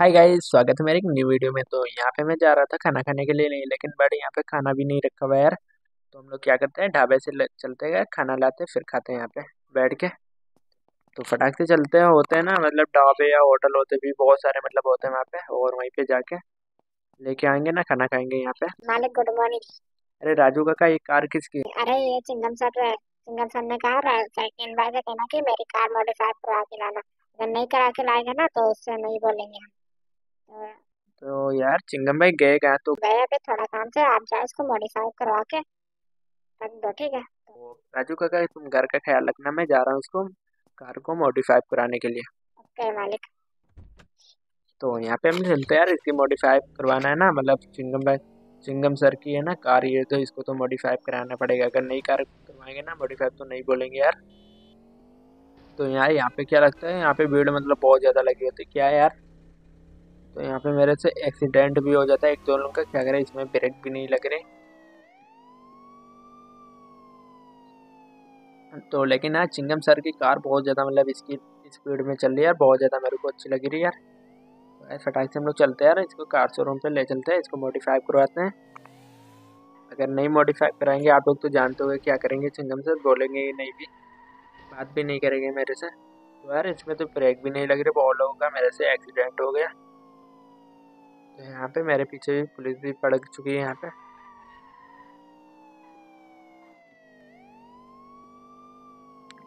Hi guys स्वागत है मेरे एक न्यू वीडियो में। तो यहाँ पे मैं जा रहा था खाना खाने के लिए नहीं लेकिन बट यहाँ पे खाना भी नहीं रखा हुआ यार। तो हम लोग क्या करते हैं ढाबे से चलते गए खाना लाते फिर खाते हैं यहाँ पे बैठ के। तो फटाक से चलते हैं होते हैं ना मतलब ढाबे या होटल होते भी बहुत सारे मतलब होते हैं वहाँ पे और वहीं पे जाके लेके आएँगे ना खाना खाएँगे यहाँ पे। मालिक गुड मॉर्निंग अरे राजू काका ये कार किसकी? अरे ये चिंगम सर चिंगम सर ने कहा सेकंड बार से कहना कि मेरी कार मॉडिफाई करवा के लाना। अगर नहीं करा के लाएगा ना तो उससे नहीं बोलेंगे हम। तो यार चिंगम भाई गए कहाँ तो गए पे थोड़ा काम से आप जाओ इसको मॉडिफाई करवा के। रख दो ठीक है? तो राजू काका तुम घर का ख्याल रखना मैं जा रहा हूँ इसको कार को मॉडिफाई कराने के लिए। ओके मालिक। तो यहाँ पे हम चलते हैं यार इसकी मॉडिफाई करवाना है ना मतलब चिंगम भाई चिंगम सर की है ना कार ये तो इसको तो मॉडिफाई कराना पड़ेगा। अगर नई कार करवाएँगे ना मॉडिफाई तो नहीं बोलेंगे यार। तो यार यहाँ पे क्या लगता है? यहाँ पे भीड़ मतलब बहुत ज़्यादा लगी होती है। क्या यार? तो यहाँ पे मेरे से एक्सीडेंट भी हो जाता है। एक दो लोगों का क्या करें, इसमें ब्रेक भी नहीं लग रहे। तो लेकिन यार चिंगम सर की कार बहुत ज़्यादा मतलब इसकी स्पीड में चल रही है यार, बहुत ज़्यादा मेरे को अच्छी लगी रही यार। तो से हम लोग चलते हैं यार, इसको कार शोरूम पे ले चलते हैं, इसको मॉडिफाई करवाते हैं। अगर नहीं मॉडिफाई कराएँगे, आप लोग तो जानते हो क्या करेंगे, चिंगम सर बोलेंगे ही नहीं भी। बात भी नहीं करेंगे मेरे से। तो यार इसमें तो ब्रेक भी नहीं लग रही, बहुत लोगों का मेरे से एक्सीडेंट हो गया। यहाँ पे मेरे पीछे भी पुलिस भी पड़ चुकी है यहाँ पे।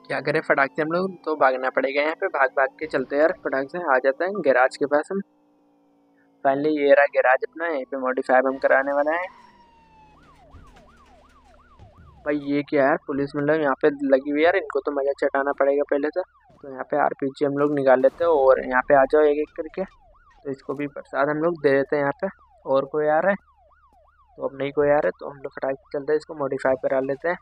क्या करें, फटाक से हम लोग तो भागना पड़ेगा यहाँ पे। भाग भाग के चलते यार, फटाक से आ जाते हैं गैराज के पास हम। फाइनली ये रहा गैराज अपना, यहीं पे मॉडिफाई हम कराने वाला है। भाई ये क्या यार, पुलिस मतलब यहाँ पे लगी हुई यार, इनको तो मज़ा चटाना पड़ेगा पहले से तो यहाँ पे आरपीजी हम लोग निकाल लेते हैं और यहाँ पे आ जाओ एक एक करके। तो इसको भी प्रसाद हम लोग दे देते हैं यहाँ पे। और कोई आ रहा है? तो अब नहीं कोई आ रहा है तो हम लोग फटाक चलते हैं, इसको मॉडिफाई करा लेते हैं।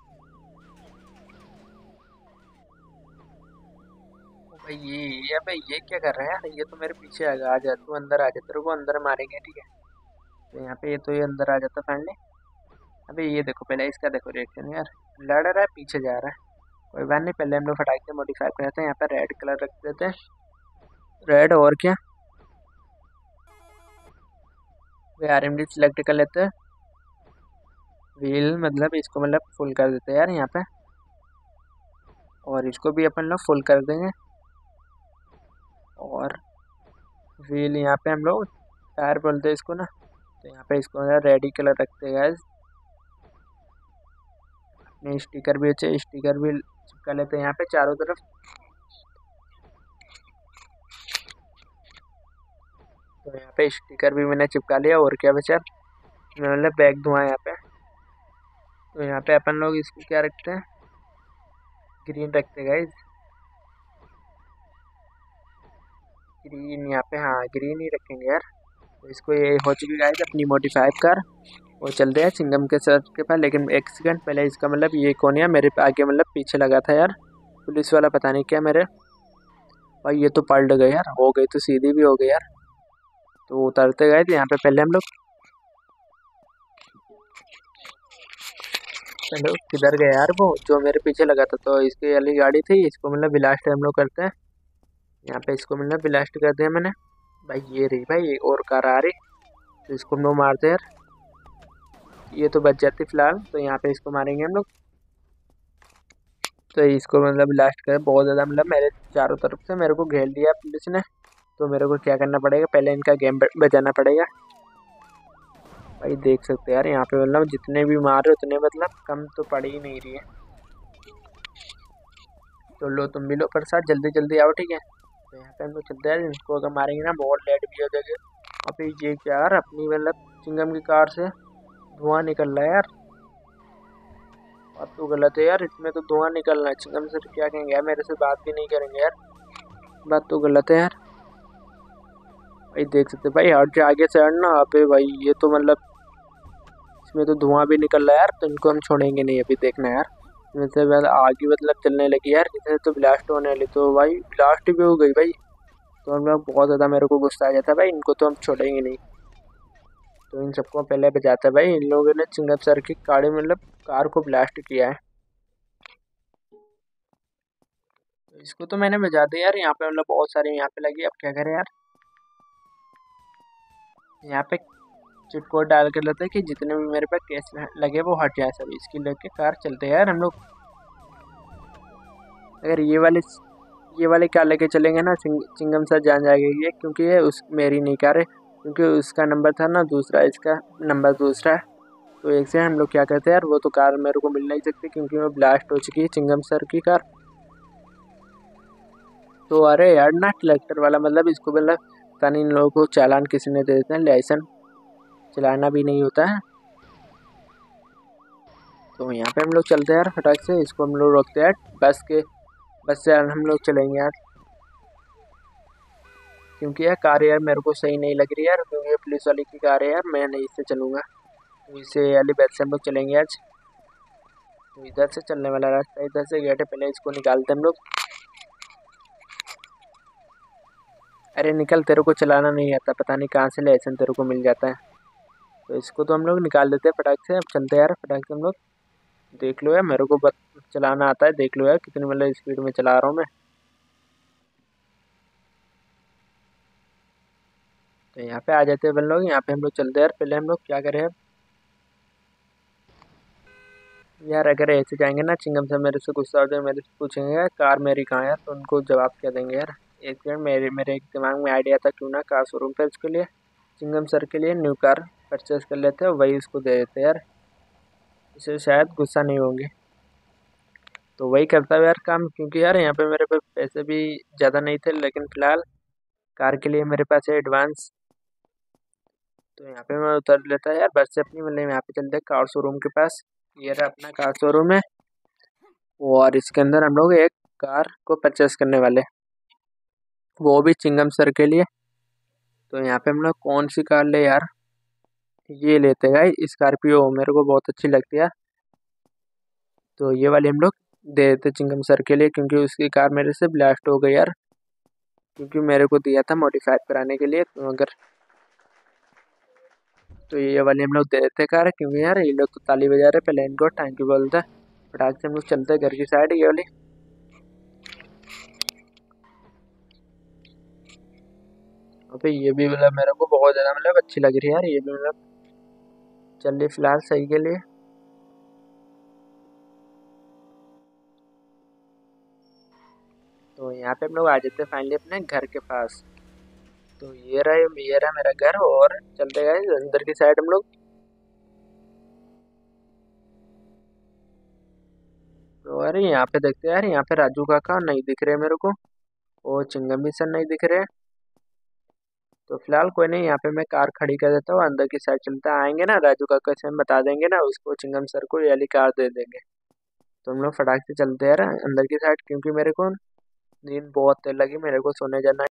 ये ये भाई, ये क्या कर रहा है? ये तो मेरे पीछे आ आ जा, तू अंदर आ जा, तेरे को अंदर मारेंगे, ठीक है? तो यहाँ पे ये तो ये अंदर आ जाता फाइनली अबे, ये देखो, पहले इसका देखो रिएक्शन यार। लड़ रहा है, पीछे जा रहा है। कोई बात नहीं, पहले हम लोग फटाक से मॉडिफाई करते हैं, यहाँ पे रेड कलर रख देते हैं। रेड और क्या? आर एम डी सिलेक्ट कर लेते हैं। व्हील मतलब इसको मतलब फुल कर देते हैं यार यहाँ पे। और इसको भी अपन लोग फुल कर देंगे। और व्हील यहाँ पे हम लोग टायर बोलते हैं इसको ना। तो यहाँ पे इसको रेडी कलर रखते हैं guys। अपने स्टिकर भी अच्छे स्टिकर भी चिपका लेते हैं यहाँ पे चारों तरफ़। तो यहाँ पे स्टिकर भी मैंने चिपका लिया, और क्या बचा? मतलब बैग धुआँ यहाँ पे। तो यहाँ पे अपन लोग इसको क्या रखते हैं? ग्रीन रखते हैं गाइज़ ग्रीन यहाँ पे हाँ ग्रीन ही रखेंगे यार। तो इसको ये हो चुकी गाइज़ अपनी मॉडिफाइड कार वो चल रहा है सिंगम के सर के पास। लेकिन एक सेकेंड पहले इसका मतलब ये कौन है मेरे आगे मतलब पीछे लगा था यार। पुलिस वाला पता नहीं क्या मेरे। भाई, ये तो पलट गए यार। हो गई तो सीधी भी हो गई यार। तो उतरते गए थे यहाँ पे पहले हम लोग। चलो, किधर गया यार वो? जो मेरे पीछे लगा था तो इसकी वाली गाड़ी थी, इसको मतलब ब्लास्ट हम लोग करते हैं। यहाँ पे इसको मतलब ब्लास्ट कर दिया मैंने। भाई, ये रही, भाई और कार आ रही। तो इसको हम लोग मारते हैं यार। ये तो बच जाती फ़िलहाल तो यहाँ पे इसको मारेंगे हम लोग। तो इसको मतलब ब्लास्ट कर, बहुत ज़्यादा मतलब मेरे चारों तरफ़ से मेरे को घेर लिया पुलिस ने। तो मेरे को क्या करना पड़ेगा? पहले इनका गेम बजाना पड़ेगा। भाई देख सकते यार, यहाँ पे मतलब जितने भी मार रहे उतने मतलब कम तो पड़ ही नहीं रही है। तो लो, तुम भी लो पर प्रसाद जल्दी जल्दी आओ, ठीक है? तो यहाँ पे हम लोग चलते हैं इनको अगर मारेंगे ना, बहुत लेट भी हो जाएगा। फिर ये क्या यार, अपनी मतलब चिंगम की कार से धुआँ निकल रहा है यार। बात तो गलत है यार, इसमें तो धुआँ निकल रहा है। चिंगम सर क्या कहेंगे यार, मेरे से बात भी नहीं करेंगे यार। बात तो गलत है यार। भाई देख सकते भाई हट जा, आगे से हटना अबे भाई। ये तो मतलब इसमें तो धुआँ भी निकल रहा है यार तो इनको हम छोड़ेंगे नहीं अभी देखना यार। से आगे मतलब चलने लगी यार इसमें तो ब्लास्ट होने वाली। तो भाई ब्लास्ट भी हो गई भाई। तो हम बहुत ज़्यादा मेरे को गुस्सा आ जाता है भाई, इनको तो हम छोड़ेंगे नहीं। तो इन सबको पहले बचाता है भाई। इन लोगों ने चिंगम सर की गाड़ी मतलब कार को ब्लास्ट किया है। तो इसको तो मैंने बजा दिया यार, यहाँ पे मतलब बहुत सारे यहाँ पे लगी। अब क्या करें यार? यहाँ पे चिट कोड डाल कर लेते हैं कि जितने भी मेरे पे केस लगे वो हट जाए सब इसकी लेके कार चलते हैं यार हम लोग। अगर ये वाले ये वाले कार लेके चलेंगे ना चिंगम सर जान जाएगा ये, क्योंकि ये उस, मेरी नहीं कार है, क्योंकि उसका नंबर था ना, दूसरा इसका नंबर दूसरा है। तो एक से हम लोग क्या कहते हैं यार, वो तो कार मेरे को मिल नहीं सकती क्योंकि वो ब्लास्ट हो चुकी है चिंगम सर की कार। तो अरे यार, ना कलेक्टर वाला मतलब इसको मतलब पता नहीं इन लोगों को चालान किसी ने दे देते हैं लाइसेंस चलाना भी नहीं होता है। तो यहाँ पे हम लोग चलते हैं यार फटाक से, इसको हम लोग रोकते हैं बस के, बस से हम लोग चलेंगे यार। क्योंकि यार कार यार मेरे को सही नहीं लग रही यार, क्योंकि पुलिस वाली की कार है यार, मैं नहीं इससे चलूँगा। तो इसे वाली बस से हम लोग चलेंगे आज। तो इधर से चलने वाला रास्ता, इधर से गेट है, पहले इसको निकालते हैं हम लोग। अरे निकल, तेरे को चलाना नहीं आता, पता नहीं कहाँ से लाइसेंस तेरे को मिल जाता है। तो इसको तो हम लोग निकाल देते हैं फटाक से, अब चलते यार फटाक से हम लोग। देख लो यार, मेरे को चलाना आता है, देख लो यार कितनी मतलब स्पीड में चला रहा हूँ मैं। तो यहाँ पे आ जाते हैं लोग, यहाँ पे हम लोग चलते हैं यार, पहले हम लोग क्या करें अब? यार अगर ऐसे जाएँगे ना, चिंगम से मेरे से गुस्सा हो जाए मेरे से पूछेंगे कार मेरी कहाँ है? तो उनको जवाब क्या देंगे यार? एक मेरे मेरे एक दिमाग में आइडिया था क्यों ना कार शोरूम पे उसके लिए सिंगम सर के लिए न्यू कार परचेज कर लेते हैं, वही उसको दे देते यार। इसे शायद गुस्सा नहीं होंगे। तो वही करता है यार काम, क्योंकि यार यहाँ पे मेरे पे पैसे भी ज़्यादा नहीं थे, लेकिन फ़िलहाल कार के लिए मेरे पास है एडवांस तो यहाँ पे मैं उतर लेता है यार, बस से अपनी मतलब यहाँ पे चलते कार शोरूम के पास। ये रहा अपना कार शोरूम है, और इसके अंदर हम लोग एक कार को परचेस करने वाले वो भी चिंगम सर के लिए। तो यहाँ पे हम लोग कौन सी कार ले यार? ये लेते गए स्कॉर्पियो। मेरे को बहुत अच्छी लगती है तो ये वाली हम लोग दे देते चिंगम सर के लिए, क्योंकि उसकी कार मेरे से ब्लास्ट हो गई यार। क्योंकि मेरे को दिया था मॉडिफाइड कराने के लिए तो अगर तो ये वाली हम लोग दे देते कार, क्योंकि यार ये लोग तो ताली बजा रहे पहले इनको यू बोलते फटाक से हम लोग चलते घर की साइड ये वाली। अबे ये भी मतलब मेरे को बहुत ज़्यादा मतलब अच्छी लग रही है यार, ये भी मतलब। चल रही फ़िलहाल सही के लिए। तो यहाँ पे हम लोग आ जाते हैं फाइनली अपने घर के पास। तो ये रहा ये रहा मेरा घर और चलते गए अंदर की साइड हम लोग। तो अरे यहाँ पे देखते हैं यार, यहाँ पे राजू काका नहीं दिख रहे मेरे को और चिंगम भी सर नहीं दिख रहे। तो फ़िलहाल कोई नहीं, यहाँ पे मैं कार खड़ी कर देता हूँ, अंदर की साइड चलते आएँगे ना, राजू का कैसे हम बता देंगे ना, उसको चिंगम सर को ये वाली कार दे देंगे। तो हम लोग फटाक से चलते हैं अंदर की साइड क्योंकि मेरे को नींद बहुत लगी, मेरे को सोने जाना